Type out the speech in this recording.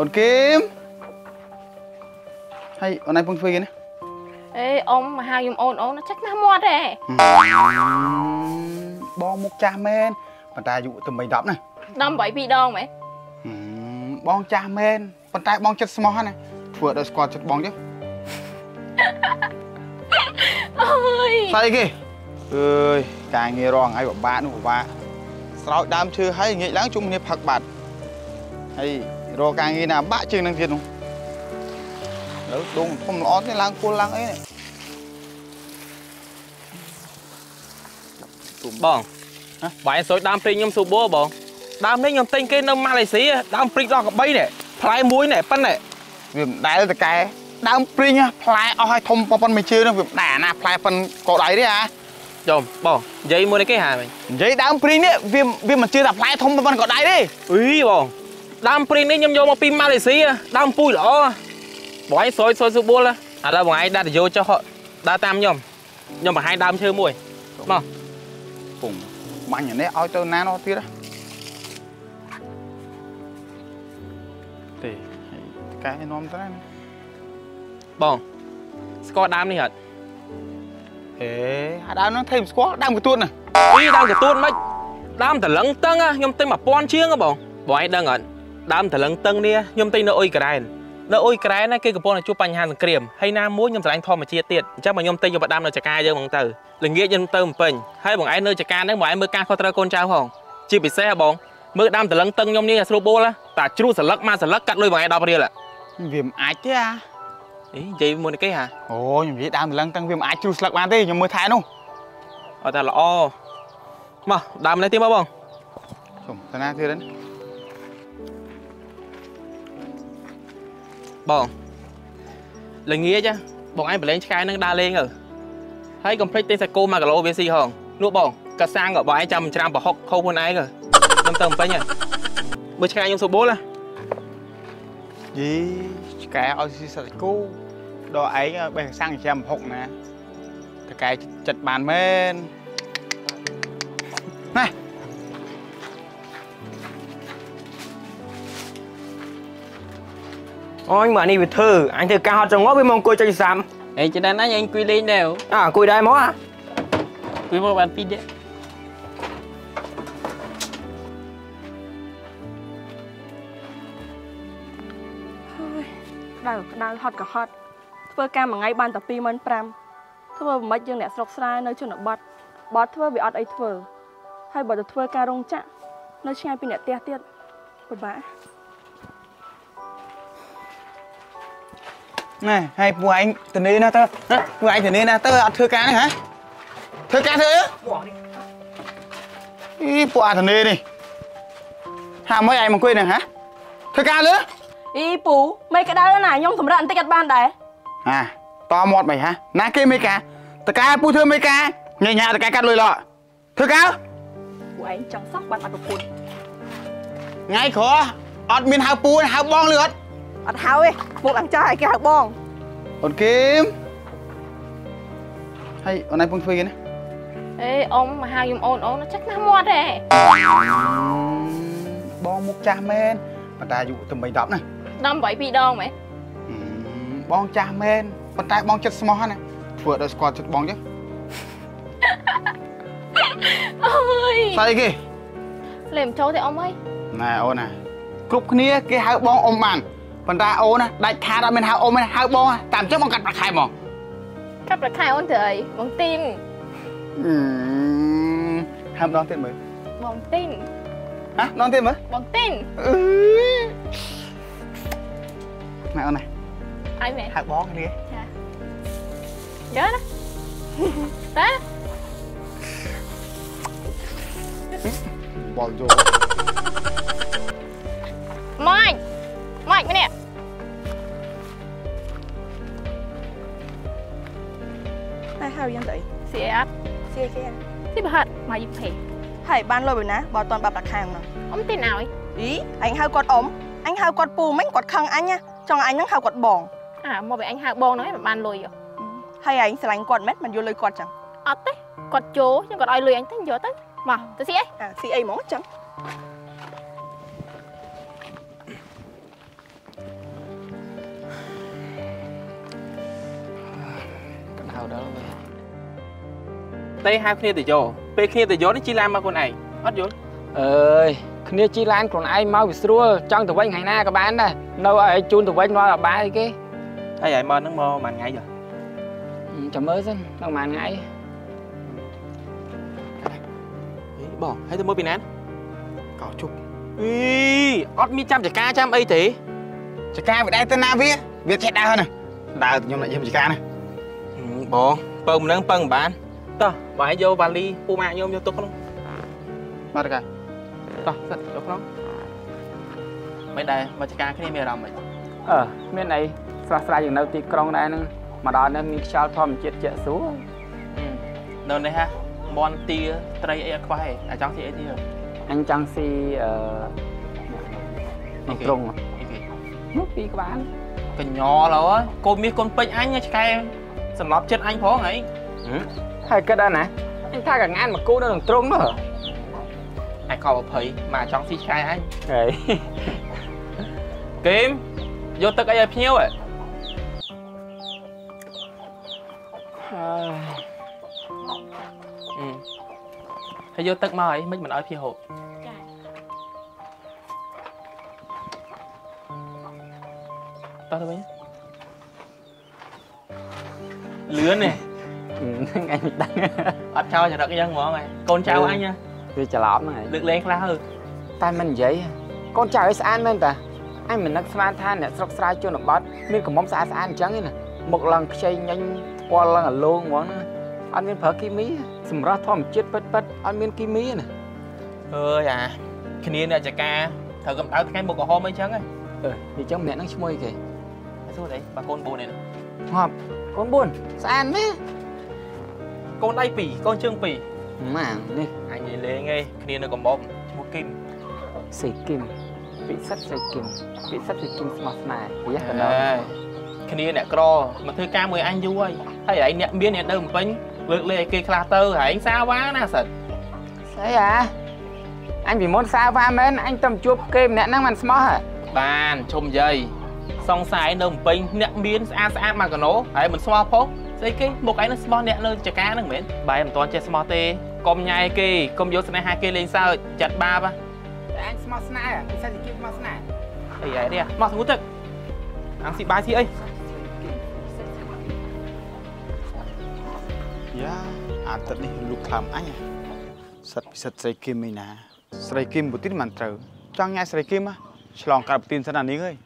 អូនគឹមហើយអូនឯងពងធ្វើគេណាអេអ៊ំមកហៅខ្ញុំអូនអូនចាស់ណាស់មាត់ទេបងមុខចាស់មែនប៉ុន្តែអាយុតែ3 10ណាដំ8ពីរដងមែនហឹមបងចាស់មែនប៉ុន្តែបងចិត្តស្មោះណាធ្វើឲ្យស្គាល់ចិត្តបងចឹងអើយស្អីគេអើយការងាររងឲ្យពិបាកនោះពិបាកស្រោចដើមឈើហើយងាកឡើងជុំគ្នាផឹកបាត់ហើយ រកការងារណាបាក់ជាងនឹងទៀតនោះឥឡូវដងធំល្អទេឡើងគល់ឡើងអីនេះបងបាយស្រួយដើមព្រីងខ្ញុំស៊ូបូបងដើមនេះខ្ញុំទិញគេនៅម៉ាឡេស៊ីដើមព្រីងដល់កបីនេះផ្លែមួយនេះប៉ុណ្ណេះវាមិនដែលតកែដើមព្រីងហ៎ផ្លែអស់ឲ្យធំប៉ុណ្ណមេជឿនោះវាមិនដែលអាណាផ្លែប៉ុនកោដៃទេអាចុំបងនិយាយមួយនេះគេហាមិញនិយាយដើមព្រីងនេះវាវាមិនជឿថាផ្លែធំប៉ុណ្ណកោដៃទេអីបង ដើមព្រីងនេះខ្ញុំយកមកពីម៉ាឡេស៊ីដើមពូជល្អបងឯងស្រួយស្រួយស៊ូបូឥឡូវបងឯងដាក់ទៅយកចុះដើរតាមខ្ញុំខ្ញុំបង្ហាញដើមឈើមួយមកពងបាញ់អានេះឲ្យទៅណានោះទៀតហ៎ទេហើយកែនាំទៅណាបងស្គាល់ដើមនេះអត់ហេអាដើមហ្នឹងថេមស្គាល់ដើមកទួតណាអីដើមកទួតមិនដើមតលឹងតឹងខ្ញុំទិញ1000ជាងហ៎បងបងឯងដឹងអត់ ដើមតលឹងតឹងនេះខ្ញុំទិញនៅអ៊ុយក្រែននៅអ៊ុយក្រែនណាគេកំពុងតែជួបបញ្ហាសង្គ្រាមហើយណាមួយខ្ញុំស្រឡាញ់ធម្មជាតិទៀតអញ្ចឹងមកខ្ញុំទិញយកមកដាំនៅចកាយើងហ្មងទៅល្ងាចខ្ញុំទៅបំពេញហើយបងឯងនៅចកាហ្នឹងបងឯងមើលការខុសត្រូវកូនចៅផងជាពិសេសហ៎បងមើលដើមតលឹងតឹងខ្ញុំនេះស្រួលបួលតាជ្រូកសន្លឹកមកសន្លឹកកាត់លុយបងឯង10រៀលហ៎វាមិនអាចទេអាអីនិយាយមួយនេះគេហ่าអូខ្ញុំនិយាយដើមម្លឹងតាំងវាមិនអាចជ្រុះស្លឹកបានទេខ្ញុំមើលថែនោះអត់តែល្អមកដើមនេះទៀតមកបងជុំទៅណាទៀតហ្នឹង បងល្ងាចបងឯងប្រឡែងឆ្កែនឹងដើរលេងទៅហើយកុំភ្លេចទិញសាគោ1គីឡូវាស៊ីហងនោះបងកាសាំងក៏បងឯងចាំច្រាមប្រហុកខោខ្លួនឯងទៅខ្ញុំទៅបំពេញហ៎មើលឆ្កែខ្ញុំសូបូលហ៎យីឆ្កែឲ្យស៊ីសាច់គោដល់ឯងបេះសាំងចាំហុកណាតកែចិត្តបានមែនណែ អូយមើលអានេះវាធ្វើអញធ្វើការហត់ចង្អុលវាមកអង្គុយចុចសាំអេចដល់ណាញអង្គុយលេងដែរអើអង្គុយដែរមកអាអង្គុយមកបានពីរដែរក្តៅក្តៅហត់ក៏ហត់ធ្វើការមួយថ្ងៃបានតែ25000ធ្វើមិនមិនយើងអ្នកស្រុកស្រែនៅជនបទបត់ធ្វើវាអត់អីធ្វើហើយបើទៅធ្វើការរោងចក្រនៅឆ្ងាយពីអ្នកផ្ទះទៀតពិបាក ណែហើយពួកឯងទៅនេះណាទៅពួកឯងទៅនេះណាទៅអត់ធ្វើការនេះហ៎ធ្វើការធ្វើអីពួកអាទៅនេះនេះហាមួយឯងមកអង្គុយហ្នឹងហ៎ធ្វើការលើអីពូមិនក្តៅណាខ្ញុំសម្រាប់បន្តិចអត់បានដែរហាតមាត់មិនហ៎ណាគេមេការតកែពូធ្វើមេការញ៉ាញ៉ាតកែកាត់លុយឡោធ្វើការពូឯងចង់សោះបានអត់ប្រពន្ធថ្ងៃក្រោយអត់មានហៅពូទេហៅបងលឿអត់ អត់ហៅទេមុខឡើងចាស់ឲ្យគេហៅបងអូនគឹមហើយអូនឯងពងធ្វើគេណាអេអ៊ំមកហៅខ្ញុំអូនអូនចាស់ណាស់មាត់ទេបងមុខចាស់មែនប៉ុន្តែអាយុតែ3 10ណាដំ8ពីរដងមែនបងចាស់មែនប៉ុន្តែបងចិត្តស្មោះណាធ្វើឲ្យស្គាល់ចិត្តបងចឹងអើយស្អីគេលេមចូលទេអ៊ំអើយណែអូនណាគ្រប់គ្នាគេហៅបងអ៊ំបាន ប៉ុន្តែអូនណាដាច់ខាតអត់មានហៅអ៊ំទេហៅបងតាមចឹងបងកាត់ប្រាក់ខែហ្មងកាត់ប្រខែអូនទៅអីបងទីនហៅម្ដងទៀតមើលបងទីនហ៎ម្ដងទៀតមើលបងទីនអឺណែអូនណាអីមែនហៅបងគ្នាយើណាតើបលយោម៉ាច់ម៉ាច់ម្នាក់ តែហៅយ៉ាងទៅអីស្អីអត់សៀគេទីប្រហិតមកយីភេហើយបានលុយបើណាបើអត់ទាន់បាប់ដាក់ខាងនោះអ៊ំទីនឲ្យអីអញហៅគាត់អ៊ំអញហៅគាត់ពូមិញគាត់ខឹងអញណាចង់អញហ្នឹងហៅគាត់បងអាមកពេលអញហៅបងហ្នឹងឯងមិនបានលុយហ៎ហើយឯងស្រឡាញ់គាត់មែនមិនយកលុយគាត់ចឹងអត់ទេគាត់ចូលខ្ញុំគាត់ឲ្យលុយអញទៅយកទៅមកទៅស៊ីអីអាស៊ីអីហ្មងចឹង ដល់វិញទេហៅគ្នាទៅយកពេលគ្នាទៅយកនេះជីឡានមកខ្លួនឯងអត់យល់អើយគ្នាជីឡានខ្លួនឯងមកវាស្រួលចង់ទៅវិញថ្ងៃណាក៏បានដែរនៅឲ្យជូនទៅវិញដល់បាយគេហើយឲ្យមកហ្នឹងមកមួយថ្ងៃចុះចាំមើលសិនដល់ប៉ុន្មានថ្ងៃអីបងហើយទៅមើលពីណាកោជប់អីអត់មានចាំចការចាំអីទេចកាវាដែរទៅណាវាវាចេះដើរណាដើរទៅខ្ញុំអ្នកយាមចកាណាហឹម បងពើមិននឹងពឹងមិនបានតោះបងឯងយកវ៉ាលីពូម៉ាក់ខ្ញុំយកទុកក្នុងមកទៅកាតោះសិតយកក្នុងមិនដែរមកចការគ្នាមានអារម្មណ៍មិនអឺមានអីស្រស់ស្រាយយ៉ាងនៅទីក្រុងដែរហ្នឹងមកដល់នេះមានខ្យល់ធម្មជាតិជាក់ស្រួលនៅនេះហ่ะមន់ទាត្រីអីអត់ខ្វះទេអាចង់ទីអីទៀតអញចង់ស៊ីអឺនេះត្រង់អីគេនោះពីរក្បាលកញ្ញឡហើយកូនមាសកូនពេជ្រអញឆ្កែ សម្រាប់ចិត្តអញផងហីហើយគិតដែរណាអញថាកងានមកគូនៅនឹងត្រង់នោះអញខក20មកចង់ស៊ីឆ្កែអញហេគីមយកទឹកអីឲ្យភ្ញៀវហ៎ហើយហើយយកទឹកមកអីមិនមិនឲ្យភ្ញៀវហូបចាតោះទៅវិញ លឿននេះហ្នឹងអញមិនដឹងអត់ចោលចរិតអញ្ចឹងហ្មងហើយកូនចៅអញណាវាច្រឡំហ្នឹងហើយលើកលែងខ្លះទៅតែមិននិយាយកូនចៅឲ្យស្អាតមែនតាអញមិននឹកស្មានថាអ្នកស្រុកស្រែជនបទមានកំមុំស្អាតស្អាតអញ្ចឹងទេណាមុខឡើងខ្ចីញញស្ពាល់ឡើងអាលងហ្មងណាអត់មានប្រើគីមីសម្រាប់ធម្មជាតិពិតពិតអត់មានគីមីណាអើយអាគ្នាអ្នកចការត្រូវកម្ដៅថ្ងៃមុខក្រហមអីចឹងហ៎អឺអញ្ចឹងម្នាក់ហ្នឹងឈ្មោះអីគេសួរទេបើកូនបូននេះ ងាប់កូន4ស្អាតណាស់កូនដៃ2កូនជើង2ម៉ានេះអញនិយាយលេងឯងគ្នានៅកំមុំឈ្មោះគីមសេគីមពិសិដ្ឋសេគីមពិសិដ្ឋសេគីមស្មោះស្នេហ៍យ៉ាកអណោើយគ្នាអ្នកក្រមកធ្វើការមួយអញយូរហើយហើយឯងអ្នកមានអ្នកនៅភ្នំពេញលើកលែងឲ្យគេខ្លះទៅហើយឯងសាវ៉ាណាសិតស្អីអាអញពីមុនសាវ៉ាមែនអញទៅជួបគេម្នាក់ហ្នឹងមិនស្មោះហ៎បានឈុំយាយ សង្ស័យនៅភ្នំពេញអ្នកមានស្អាតស្អាតមកកណោហើយមិនស្មោះផងស្អីគេមុខឯងនឹងស្មោះអ្នកនៅចការហ្នឹងមែនបែរមិនទាន់ចេះស្មោះទេកុំញ៉ែគេកុំយកស្នេហាគេលេងសើចចាត់បាបហ៎តែអញស្មោះស្នេហ៍ពិសិដ្ឋសេគីមស្មោះស្នេហ៍អីហ៎នេះមកស្ងួតទឹកអាំងស៊ីបាយស៊ីអីយ៉ាអាទិត្យនេះលុកខ្លាំអញហ៎សិតពិសិដ្ឋស្រីគឹមឯណាស្រីគឹមពុទីនមិនត្រូវចង់ញ៉ាយស្រីគឹមហ៎ឆ្លងកាត់ពុទីនសិនអានេះអើយ